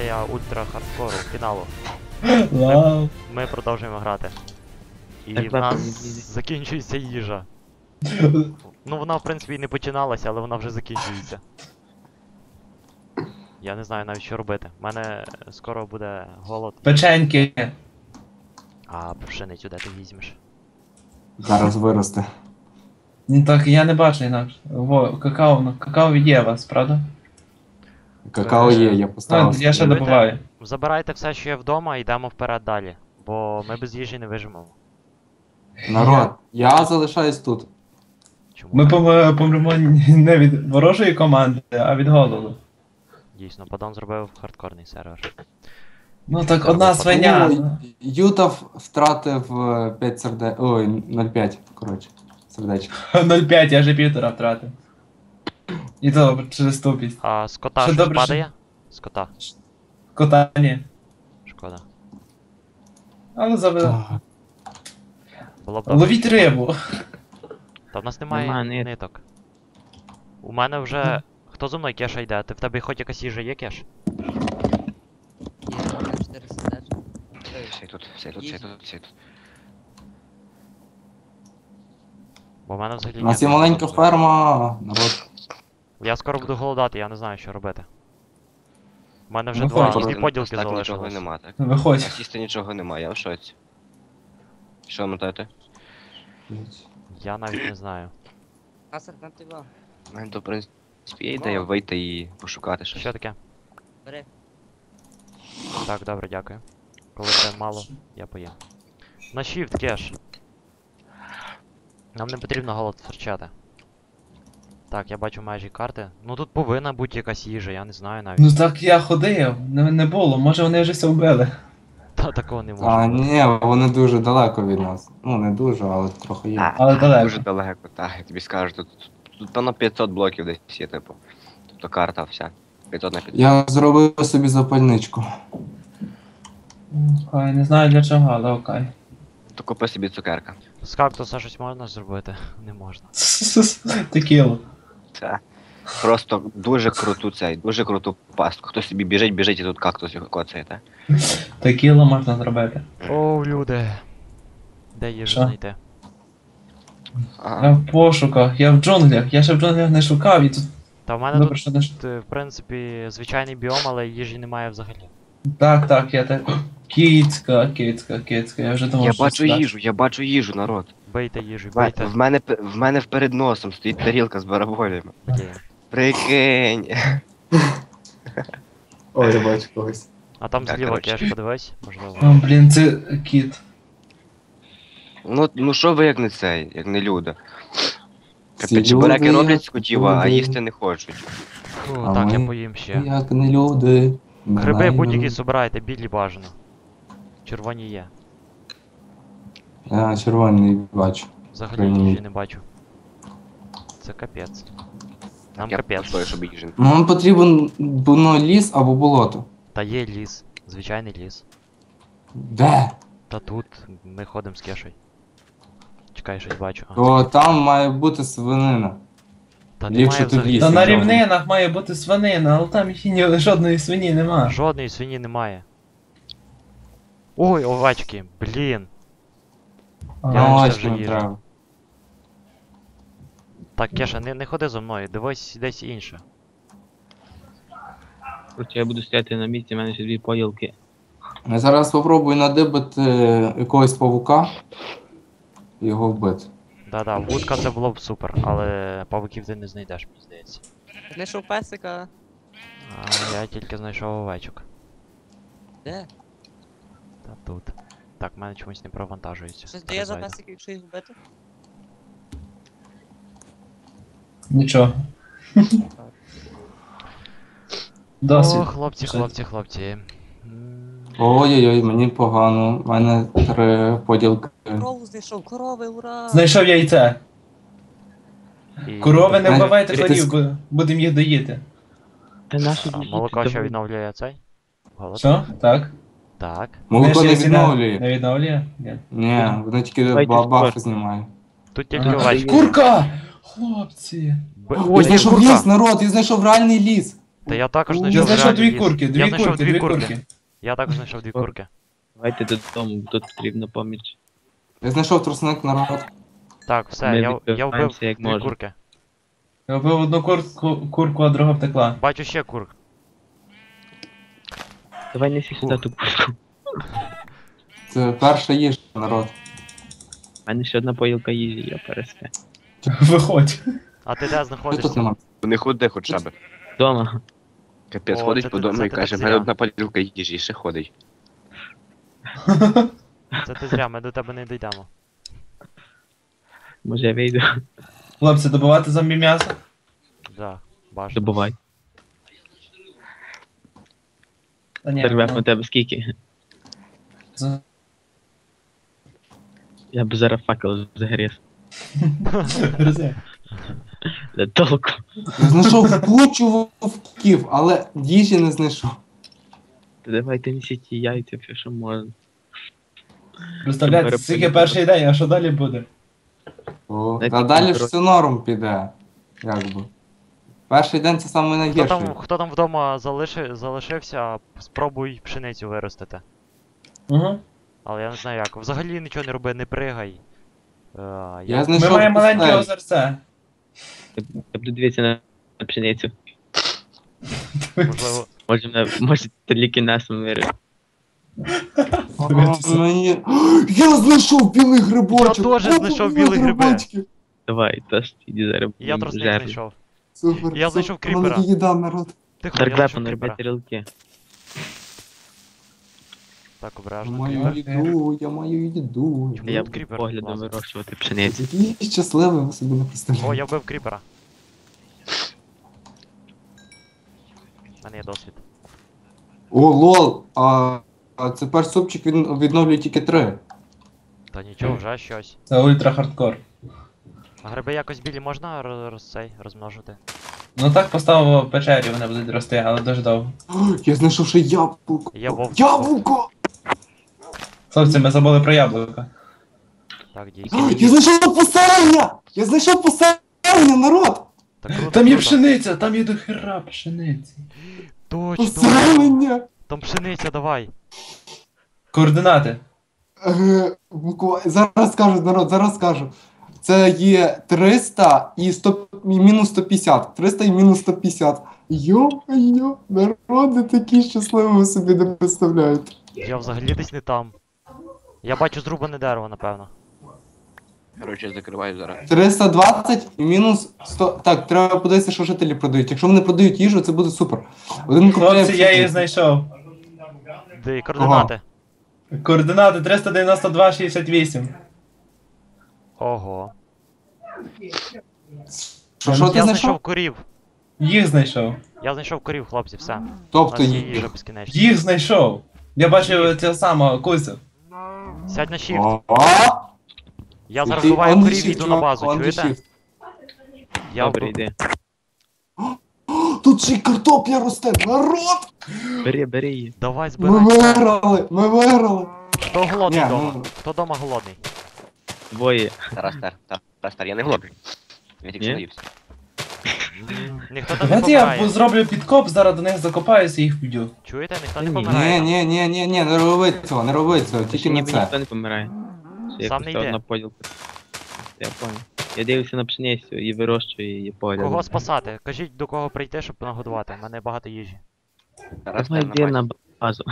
серія ультра хардкору фіналу. Вау. Ми продовжуємо грати. І в нас закінчується їжа. Ну вона в принципі і не починалася, але вона вже закінчується. Я не знаю навіть що робити. У мене скоро буде голод. Печеньки. А пшеницю де ти візьмеш? Зараз виросте. Ні, так я не бачу інакше. Во, какао, ну, какао є у вас, правда? Какао є, я Ну, поставив. я ще добуваю. Забирайте все, що є вдома, і йдемо вперед далі. Бо ми без їжі не виживемо. Народ, я залишаюсь тут. Чому? Ми пом- помремо не від ворожої команди, а від голоду. Дійсно, Падон зробив хардкорний сервер. Ну так одна свиня. Ой, Юта в- втратив е, 5 серде... Ой, 0,5, коротше. Сердечко. 0,5, я вже півтора втратив. І то через тупість. А скота Що щось добре, що- падає? Скота, Кота ні. шкода. Але завели. Було б добре. Ловіть рибу. Та в нас немає Нема нит. ниток. У мене вже. Хто зо мною кеша йде? Ти в тебе хоч якась їжа є кеш? Є, я 400 теж. Все тут, все тут, все тут, все тут. Бо в мене взагалі У нас є маленька ферма, народ. Я скоро буду голодати, я не знаю, що робити. У мене вже Ну, два, хоч поділки так нічого залишилось. нема, так? Виходь. А сісти нічого нема, я в шоці. Що мотати? Я навіть не знаю. Асер, там ти був. У мене то, в принципі, є ідея вийти і пошукати щось. Що таке? Бери. Так, добре, дякую. Коли буде мало, я поїм. На shift кеш. Нам не потрібно голод втрачати. Так, я бачу межі карти. Ну тут повинна бути якась їжа, я не знаю навіть. Ну так я ходив, не, не було, може вони вже все вбили. Та такого не може. А, бути. ні, вони дуже далеко від нас. Ну, не дуже, але трохи є. А, Але далеко. Дуже далеко, так, я тобі скажу, тут, тут певно 500 блоків десь є, типу. Тобто карта вся. 500 на 500. Я зробив собі запальничку. Окей, не знаю для чого, але окей. То купи собі цукерка. З кактуса щось можна зробити? Не можна. Текіло. Це просто дуже круту цей, дуже круту пастку. Хто собі біжить, біжить і тут кактус його коцає, так? Текіло можна зробити. О, люди. Де їжу Що? знайти? Я в пошуках, я в джунглях, я ще в джунглях не шукав і тут. Та в мене Добре, тут, що не ш- е, в принципі, звичайний біом, але їжі немає взагалі. Так, так, я так. Кицька, кицька, кицька, я вже думав, Я що бачу їжу, я бачу їжу, народ. Бийте їжу, В бийте. в мене, в мене перед носом стоїть тарілка з бараболями. Прикинь. Ой, я бачу когось. А там Так, зліва коротше. кеш, подивись, можливо. О, блін, це кіт. Ну, ну що ви як не цей, як не люди. Капець, чебуреки роблять як скотів, а їсти не хочуть. Фу, А так, я поїм ще. Як не люди. Гриби будь-які собирайте, білі бажано. Червоні є. Я червоний бачу. Взагалі Прийміть. їжі не бачу. Це капець. Нам Я капець. пошлаю, щоб їжі. Нам потрібен буно ліс або болото. Та є ліс, звичайний ліс. Де? Та тут ми ходимо з кешей. Чекай, щось бачу. А, То там має бути свинина. Та немає тут взагалі. ліс. Та на рівнинах має бути свинина, але там і ні, жодної свині нема. Жодної свині немає. Ой, овечки, блін. Я Ну, вже вже їжу. треба. Так, Кеша, не, не ходи за мною, дивись десь інше. Короче, я буду стояти на місці, в мене ще дві поділки. Я зараз спробую надибати якогось павука його вбити. Да-да, вудка це було б супер, але павуків ти не знайдеш, мені здається. Знайшов песика. А я тільки знайшов овечок. Де? Та тут. Так, в мене чомусь не провантажується. Щось дає за песика, якщо їх вбити? Нічого. Досвід. О, хлопці, хлопці, хлопці. Ой-ой-ой, мені погано. У мене три поділки. Корову знайшов, корови, ура! Знайшов яйце. і- Корови не Знаєш, вбивайте ти корів, бо будемо їх доїти. Та наші А молоко що відновлює цей? Голод? Що? Так? Так. Молоко не відновлює. Не відновлює? Ні. Ні, воно тільки Давайте ба- спорт. знімає. Тут тільки Ага. овечки. Курка! Хлопці! Б- Я знайшов курка! ліс, народ, я знайшов реальний ліс. Та я також Я знайшов. Я знайшов реально дві ліс. курки, Я дві знайшов курки, дві курки. курки. Я також знайшов дві курки. Давайте додому, тут потрібна поміч. Я знайшов тросник народ. Так, все, Ми я, я вбив відбиваємося, як дві можемо. курки. Я вбив одну курку, курку, а друга втекла. Бачу ще курк. Давай неси сюди ту пушку. Це перша їжа, народ. У мене ще одна поїлка їжі, я пересте. Виходь. А ти де Що тут знаходишся? нема? Не ходи хоча б. Дома. Капець, О, це ходить ти- по це дому і ти каже, так в мене зря. одна палюка їжі, і ще ходить. Це ти зря, ми до тебе не дійдемо. Може я вийду. Хлопці, добивати зомбі м'ясо? Да, бажано. Добувай. Та ні, Тервеф ну, у тебе скільки? з- Я б зараз факел загріз. Толку. Знайшов кучу вовків, але їжі не знайшов. Та Давайте несіть ті яйця, все, що можна. Представляєте, поїду. перший день, а що далі буде? О, а далі ж все норм піде. Якби. Перший день це саме Хто там, хто там вдома залиши, залишився, спробуй пшеницю виростити. Угу. Але я не знаю як. Взагалі нічого не роби, не пригай. Е, Я я... Ми знайшов маємо маленьке пустель. озерце. Я я буду дивитися на на пшеницю. Можливо. Може, мене, може тільки нас мири. А, мені- Я знайшов білий грибочок! Я теж О, знайшов білі гриби. грибочки. Давай, тож іди зараз. Я будемо тросник жерти. знайшов. Супер. Я знайшов. У мене їда, народ. Тихо, я знайшов Вепон, кріпера. робити рілки. Так, Я обережно. маю кріпер. їду, я маю їду. Я тут б кріпер? поглядом вирощувати пшеницю. Який щасливий, ви собі не О, представляєте. я вбив кріпера. У мене є досвід. О, лол, а, а тепер супчик від, відновлює тільки три. Та нічого, вже щось. Це ультра хардкор. А гриби якось білі можна роз, роз, цей, розмножити? Ну так поставив в печері, вони будуть рости, але дуже довго. Я знайшов ще яблуко. Я вовк. Яблуко! Хлопці, ми забули про яблука. Так, дійсно. Я знайшов поселення! Я знайшов поселення, народ! Так круто, Там є круто. пшениця, там є до хера пшениці. Точно! Поселення! Там пшениця, давай! Координати. Е, буква- Зараз скажу, народ, зараз скажу. Це є 300 і 100, і мінус 150. 300 і мінус 150. Йо-йо, народи такі щасливі, ви собі не представляєте. Я взагалі десь не там. Я бачу зрубане дерево, напевно. Коротше, закриваю зараз. 320 і мінус 100. Так, треба подивитися, що жителі продають. Якщо вони продають їжу, це буде супер. Один купляє. Хлопці, я її знайшов. Де координати? Координати 392 68. Ого. Що, що ти я знайшов? знайшов корів. Їх знайшов. Я знайшов корів, хлопці, все. У Тобто нас є їх. безкінечна. Їх знайшов. Я бачив цього самого куся. Сядь на shift. О, Я зараз ти вбиваю on the корів і shift, йду на чувак, базу, on the чуєте? shift. Я Добре, йди. Тут ще й картопля росте, народ! Бери, бери її. Давай Ми збирай. виграли, ми виграли. Хто голодний Ні, вдома? ну- Хто вдома голодний? Двоє. Тарас, тар, та- Тарас, тар, я не голодний. Я тільки Ні? наївся. Ніхто там не Давайте я помирає. зроблю підкоп, зараз до них закопаюся і їх вб'ю. Чуєте? Ніхто не Ні, помирає. Ні, ні, ні, ні, ні, не роби цього, не роби цього, тільки не ніби це. ніхто не помирає. Сам якось не йде. одна поділка. Я понял. Я дивлюся на пшеницю і вирощую її погляд. Кого спасати? Кажіть до кого прийти, щоб нагодувати. У мене багато їжі. Тарас, Давай тар, йди на на базу.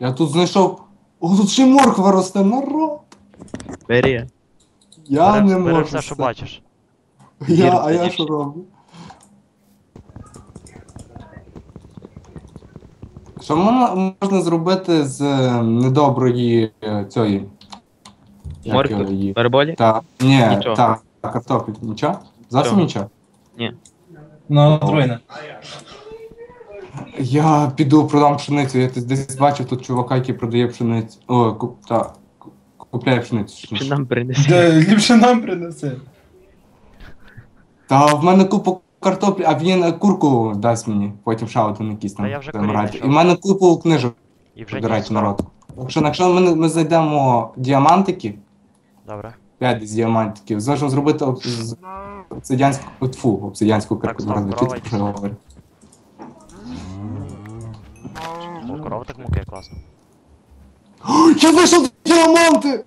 Я тут знайшов. О, тут ще й морква росте, народ! Бери. Я Бери, не бери можу. все, що це. бачиш. Я, а я що роблю? Що можна, можна зробити з е, недоброї е, цієї? як Моркви? його її? Барболі? Та, ні, Нічого. та, картоплі. Нічого? Зовсім Чого? нічого? Ну, отруйне. Я піду продам пшеницю. Я десь- десь бачив тут чувака, який продає пшеницю. О, куп, та, купляє пшеницю. Чи нам принеси? Де, ліпше нам принеси. Та в мене купа картоплі, а він курку дасть мені, потім ще один якийсь там. Та я вже там корінь раді. І в мене купу книжок, І вже до ні, речі, народ. Якщо, якщо ми, ми знайдемо діамантики, Добре. 5 десь діамантиків. Зможемо зробити об- з обсидіанську тфу, обсидіанську Так, стоп, корова, так мукає класно. Я знайшов діаманти!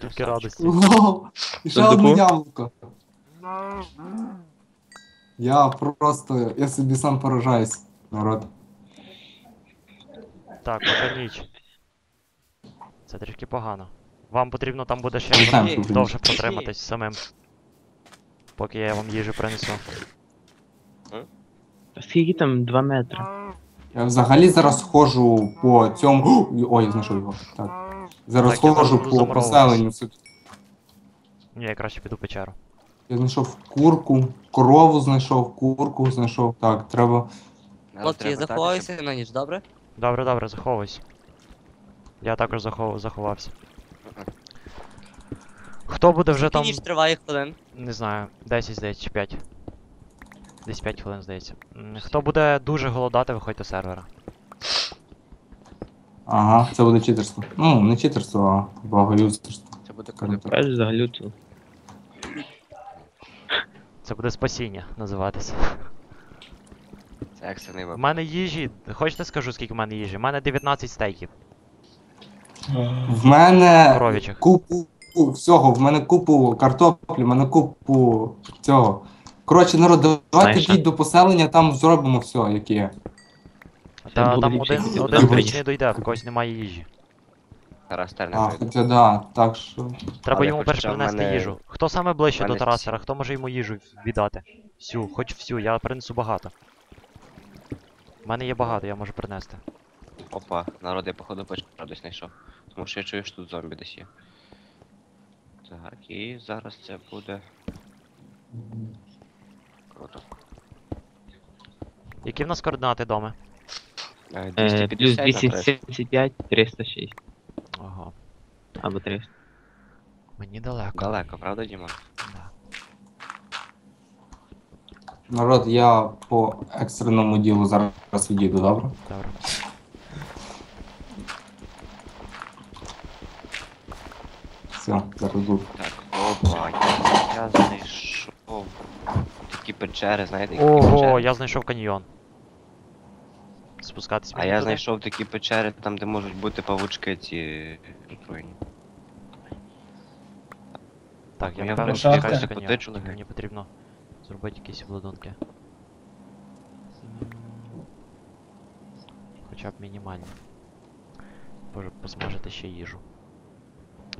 Тільки радості. Вау! І ще одне яблуко. Я просто, я собі сам поражаюсь, народ. Так, ніч. Це трішки погано. Вам потрібно там буде ще знаю, довше протриматись самим. Поки я вам їжу принесу. А Скільки там 2 метри? Я взагалі зараз ходжу по цьому. Ой, я знайшов його. Так. Зараз Так, я ходжу буду по замуровуватись. поселенню. Це- Ні, я краще піду в печеру. Я знайшов курку, корову знайшов, курку знайшов. Так, треба. Хлопці, я заховаюся на ніч, добре? Добре, добре, заховуйся. Я також захов... заховався. Хто буде вже там. ніч триває хвилин? Не знаю, 10 здається, чи 5. Десь 5 хвилин, здається. Хто буде дуже голодати, виходьте з сервера. Ага, це буде читерство. Ну, не читерство, а богоюзерство. Це буде так. Кажеш, заглючив. Це буде спасіння називатися. це екстрений У випадок. мене їжі. Хочете скажу, скільки в мене їжі? У мене 19 стейків. В мене Коров'ячих. купу всього, в мене купу картоплі, в мене купу цього. Коротше, народ, давайте Знаєш, йдіть до поселення, там зробимо все, яке є. Та там один, один ніч не дойде, в когось немає їжі. Тарас Тернер А, вийде. хоча да, так що. Треба Але йому хоч перш в принести мене- їжу. Хто саме ближче в до мене Тарасера, хто може йому їжу віддати? Всю, хоч всю, я принесу багато. У мене є багато, я можу принести. Опа, народ, я походу печеру десь знайшов. Тому що я чую, що тут зомбі десь є. Так, і зараз це буде. Круто. Які в нас координати доми? Е, Е, Плюс на 275, 306. Ага. Або 300. Мені далеко. Далеко, правда, Діма? Да. Народ, я по екстреному ділу зараз відійду, добре? Добре. Все, зараз буду. Так, опа, я, я знайшов такі печери, знаєте, які Ого, печери. я знайшов каньйон. Спускатись А мені я туди? знайшов такі печери, там де можуть бути павучки ці отруєні. Так, я Я напевно в шахти. спускаюся Потичу каньйон. легенько. Мені потрібно зробити якісь обладунки. М, Хоча б мінімальні. Боже, посмажити ще їжу.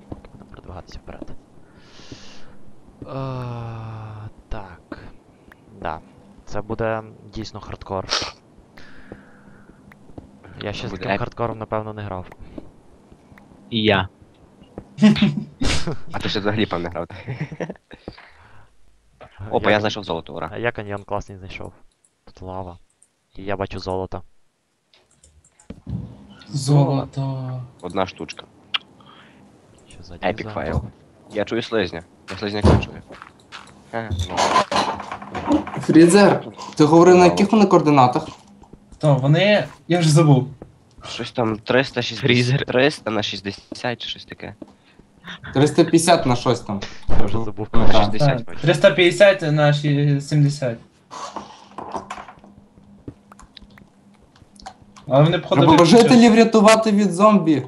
Поки будемо продвигатися вперед. Е, так. Да. Це буде дійсно хардкор. Я ще з Буде таким еп- хардкором, напевно, не грав. І я. А ти ще взагалі певне грав. Опа, я знайшов золото, ура. А я каньйон класний знайшов. Тут лава. І я бачу золото. Золото. Одна штучка. Що за Epic design? fail. Я чую слизня. Я слизняка чую. Ага, ну. Фрізер, ти говорив на яких вони координатах? То вони. Я вже забув. Щось там 360, Фрізер. 300 на 60 чи щось таке. 350 на щось там. Я вже забув. Пам'ятаю. 60 Так, бачу. 350 на ші- 70. Але вони походу. Треба виключили. жителів врятувати від зомбі.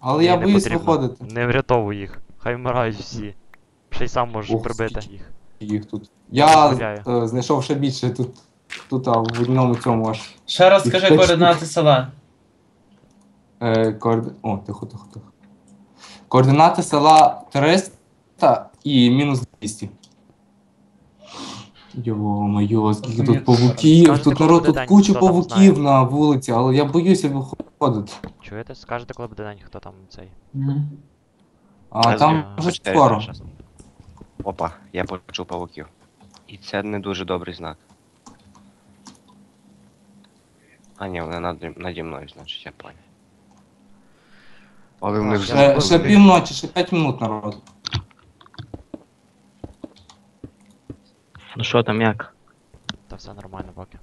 Але Ні, я не боюсь потрібно. виходити. Не врятовуй їх. Хай вмирають всі. Ще й сам можеш прибити скільки. їх. Їх тут. Я Гуляю. е, знайшов ще більше тут. Тут а, в одному цьому аж. Ще раз скажи п'ять координати села. Е, коорди... О, тихо, тихо, тихо. Координати села 300 і мінус 200. Йо-моє, скільки тут павуків, Скажете, тут коли народ, буде тут день, куча хто там павуків знає? на вулиці, але я боюся виходити. Чуєте? Скажете, коли буде день, хто там цей. А Я там знаю. вже скоро. Опа, я почув павуків. І це не дуже добрий знак. А ні, вони наді, наді мною, значить, я понял. Але вони вже Ще, ще півночі, ще 5 минут народ. Ну що там як? Та все нормально поки.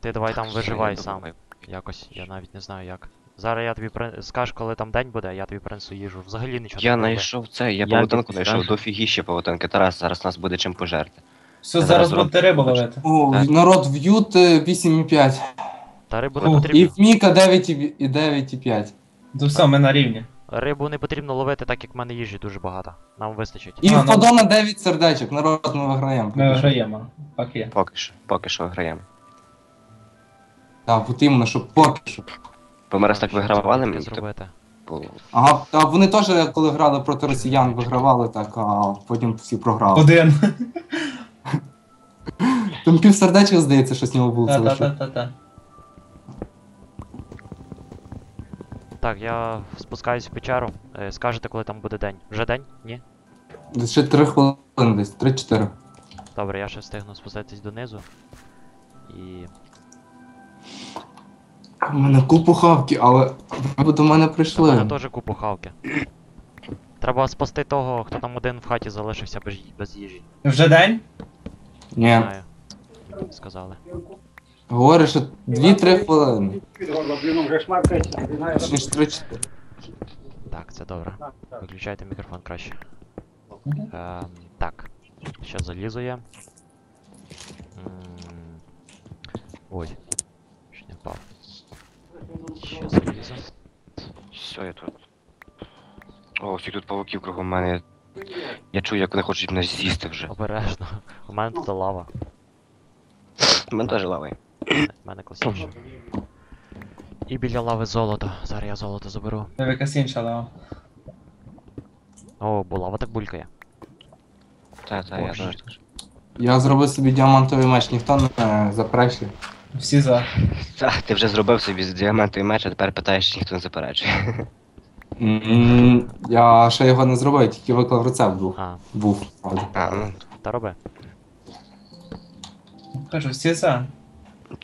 Ти давай там виживай сам. Якось, я навіть не знаю як. Зараз я тобі при... скажеш, коли там день буде, я тобі принесу їжу. Взагалі нічого Я не буде. знайшов це, я Як павутинку ти знайшов, скажеш? дофігіще павутинки. Тарас, зараз нас буде чим пожерти. Все, Я зараз зараз будете рибу ловити. О, Так. народ в'ют е, 8,5. Та рибу не Фу. І потрібно. в Міка 9,5. То все, ми на рівні. Рибу не потрібно ловити, так як в мене їжі дуже багато. Нам вистачить. І А, в ну- Фадона 9 сердечок. Народ, ми виграємо. Ми виграємо. Окей. Поки що, поки що граємо. Так, от іменно, що поки що. Бо ми раз так вигравали, мені зробити. Ага, а вони теж, коли грали проти росіян, вигравали так, а потім всі програли. Один. Там пів сердечка, здається, що з нього було залишив. Та-та-та-та-та. Так, я спускаюсь в печеру. Е, Скажете, коли там буде день. Вже день? Ні? Десь Ще 3 хвилини десь, 3-4. Добре, я ще встигну спуститись донизу. І. У мене купу хавки, але ви до мене У мене прийшли. теж купу хавки. Треба спасти того, хто там один в хаті залишився без, ї- без їжі. Вже день? Ні, знаю. Мені сказали. говориш, що 2-3 хвилини. Ніж 3-4. Так, це добре. Виключайте мікрофон краще. Мгм. Ем, так. Ще залізо є. М, Ой. Не залізо. Все, я тут. О, всіх тут павуків кругом мене. Я чую, як вони хочуть мене з'їсти вже. Обережно. У мене тут лава. У мене теж лаває. У мене класніше. І біля лави золото. Зараз я золото заберу. Це якась інша лава. О, бо лава так булькає. Та, та, я Боже. теж. Я зробив собі діамантовий меч, ніхто не заперечує. Всі за. Та, ти вже зробив собі з діамантовий меч, а тепер питаєш, чи ніхто не заперечує. М, Я ще його не зробив, тільки виклав рецепт був. А, Був, правда. А, ну, та роби. Кажу, всі за.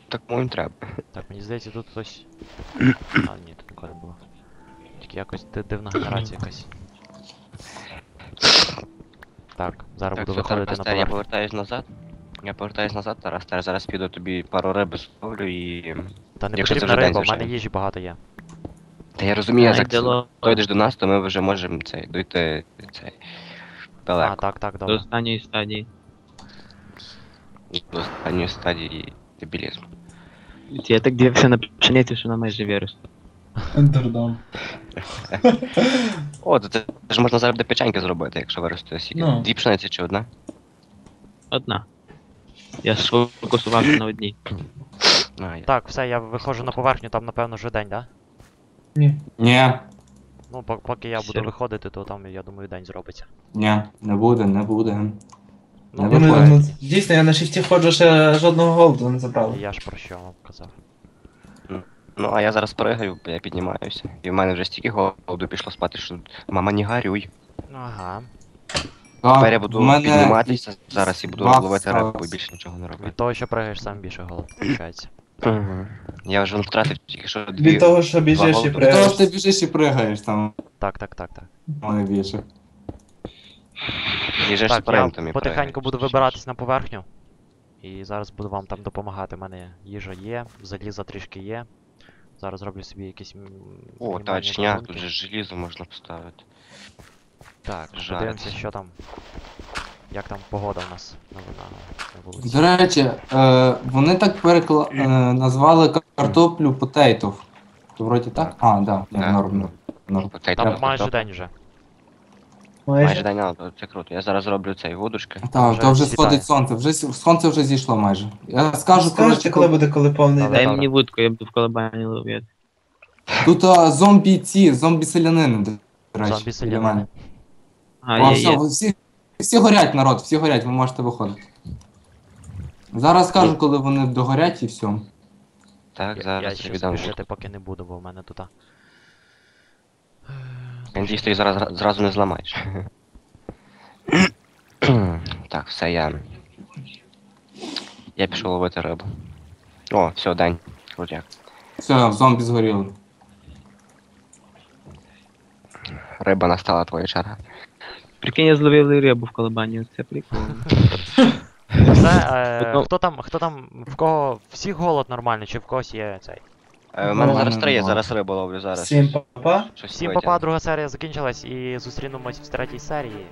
так мені треба. Так, мені здається, тут хтось. А, ні, тут нікого не було. Тільки якось ди- дивна генерація якась. Так, зараз Так, буду все, виходити на я поверхню. повертаюсь назад. Я повертаюсь назад, Тарас, Тарас, зараз піду тобі пару риби зловлю і... Та не якщо потрібна риба, в мене їжі багато є. Та я розумію, як ти дойдеш до нас, то ми вже можемо цей, дойти цей, А, далеко. так, так, До добре. останньої стадії. До останньої стадії дебілізму. Я так дивився на пшеницю, що вона майже виросла. Дурдом. О, то це ж можна зараз буде печеньки зробити, якщо виросте скільки. Ну. Дві пшениці чи одна? Одна. Я сфокусувався на одній. А, я. Так, все, я виходжу на поверхню, там напевно вже день, да? Ні. Ні, Ну, по- поки я буду виходити, то там, я думаю, день зробиться. ні, не буде, не буде. Ну, Не Ну, виходить. ну, дійсно, я на шифті ходжу, ще жодного голоду не забрав. я ж про що вам казав. Ну, а я зараз пригаю, я піднімаюся. І в мене вже стільки голоду пішло спати, що мама не гарюй. Ага. Тепер я буду мене підніматися зараз і буду ловити рибу, і більше нічого не Від робити. того, що пригаєш, сам більше голод, виходить. Угу. Я вже втратив тільки що дві. Від того, що біжиш і голоду. Від того, що ти біжиш і пригаєш там, Так, так, так, так. вони більше. Так, я спринтом і потихеньку буду вибиратись на поверхню. І зараз буду вам там допомагати. У мене їжа є, заліза трішки є. Зараз зроблю собі якісь. О, точняк, тут же желізо можна поставити. Так, жарить. подивимося, що там. Як там погода у нас на, на, на вулиці. До речі, е, вони так перекла... е, назвали картоплю потейтов. То вроді так? А, да, Да. норм, норм. Там майже день вже. Майже Майже. день, а, то це круто. Я зараз роблю цей вудочки. Так, Вже то вже сходить сонце, вже сонце вже зійшло майже. Я скажу, Скажете, коли буде, коли повний Добре. Дай день. мені вудку, я буду в колебані ловити. тут а, зомбі ці, зомбі селянини, до речі. Зомбі селянини. А, О, є, все, є. всі, всі горять, народ, всі горять, ви можете виходити. Зараз скажу, коли вони догорять і все. Так, Я, зараз я я ще віддам спішити поки не буду, бо в мене тут. а, надіюсь, ти зараз зразу не зламаєш. так, все, я. Я пішов ловити рибу. О, все, день. Крутяк. Все, зомбі згоріли. Риба настала твоя черга. Прикинь, я зловили рибу в колебані, це прикольно. Все, е, хто там, хто там, в кого всіх голод нормальний, чи в когось є цей? Е, У мене Ну, зараз три є, зараз рибу ловлю зараз. Всім папа. Щось Всім витягну. папа, друга серія закінчилась і зустрінемось в третій серії.